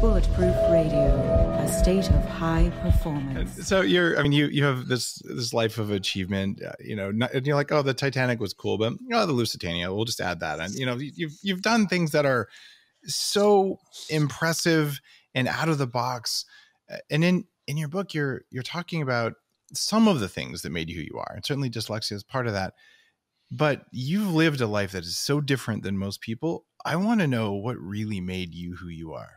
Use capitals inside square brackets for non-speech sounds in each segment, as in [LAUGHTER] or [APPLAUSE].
Bulletproof Radio, a state of high performance. So you're, I mean, you you have this this life of achievement, uh, you know, not, and you're like, oh, the Titanic was cool, but oh, the Lusitania, we'll just add that, and you know, you've you've done things that are so impressive and out of the box, uh, and in in your book, you're you're talking about some of the things that made you who you are, and certainly dyslexia is part of that. But you've lived a life that is so different than most people. I want to know what really made you who you are.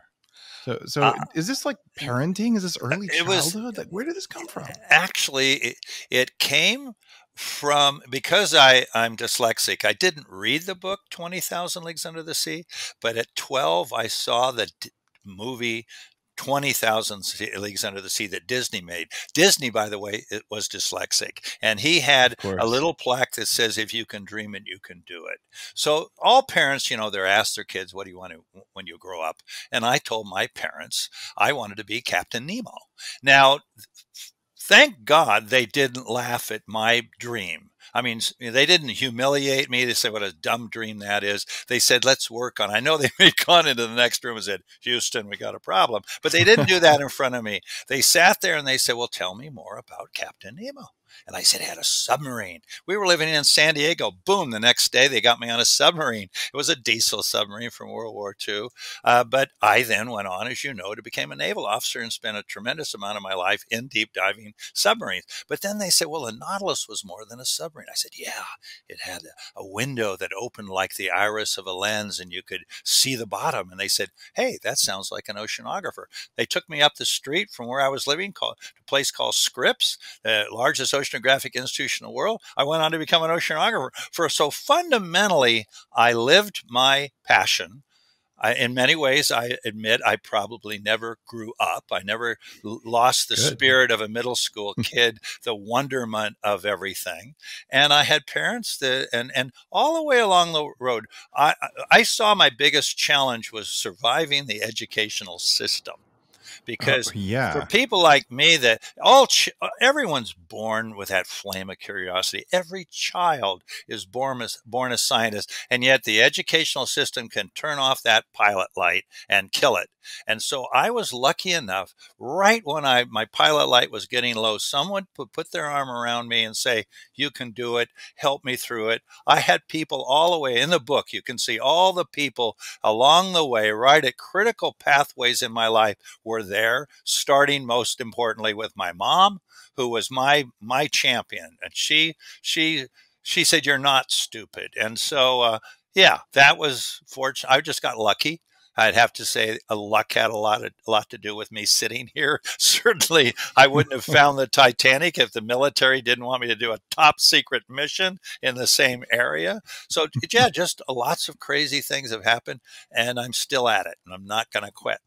So, so uh, is this like parenting? Is this early childhood? Was, like, where did this come from? Actually, it, it came from because I I'm dyslexic. I didn't read the book Twenty Thousand Leagues Under the Sea, but at twelve I saw the movie 20,000 Leagues Under the Sea that Disney made. Disney, by the way, it was dyslexic. And he had a little plaque that says, if you can dream it, you can do it. So all parents, you know, they're asked their kids, what do you want to when you grow up? And I told my parents I wanted to be Captain Nemo. Now, thank God they didn't laugh at my dream I mean, they didn't humiliate me. They said, what a dumb dream that is. They said, let's work on it. I know they [LAUGHS] may gone into the next room and said, Houston, we got a problem. But they didn't do that in front of me. They sat there and they said, well, tell me more about Captain Nemo. And I said, I had a submarine. We were living in San Diego. Boom, the next day they got me on a submarine. It was a diesel submarine from World War II. Uh, but I then went on, as you know, to become a naval officer and spent a tremendous amount of my life in deep diving submarines. But then they said, well, the Nautilus was more than a submarine. I said, yeah, it had a, a window that opened like the iris of a lens and you could see the bottom. And they said, hey, that sounds like an oceanographer. They took me up the street from where I was living, called, a place called Scripps, the largest oceanographic institution in the world. I went on to become an oceanographer. For so fundamentally, I lived my passion. I, in many ways, I admit I probably never grew up. I never lost the Good. spirit of a middle [LAUGHS] school kid, the wonderment of everything. And I had parents that, and and all the way along the road, I I saw my biggest challenge was surviving the educational system. Oh, because uh, yeah. for people like me that all ch- uh, everyone's born with that flame of curiosity every child is born as born a scientist and yet the educational system can turn off that pilot light and kill it and so I was lucky enough, right when I my pilot light was getting low, someone would put their arm around me and say, "You can do it. Help me through it." I had people all the way in the book. You can see all the people along the way, right at critical pathways in my life, were there. Starting most importantly with my mom, who was my my champion, and she she she said, "You're not stupid," and so. Uh, yeah, that was fortunate. I just got lucky. I'd have to say a luck had a lot of, a lot to do with me sitting here. [LAUGHS] Certainly, I wouldn't have found the Titanic if the military didn't want me to do a top secret mission in the same area. So yeah, just lots of crazy things have happened, and I'm still at it, and I'm not going to quit.